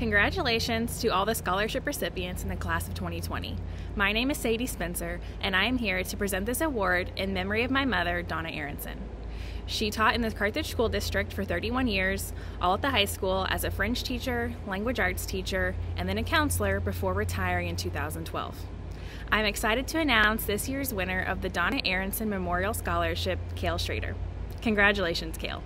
Congratulations to all the scholarship recipients in the class of 2020. My name is Sadie Spencer, and I am here to present this award in memory of my mother, Donna Aronson. She taught in the Carthage School District for 31 years, all at the high school as a French teacher, language arts teacher, and then a counselor before retiring in 2012. I'm excited to announce this year's winner of the Donna Aronson Memorial Scholarship, Kale Schrader. Congratulations, Kale.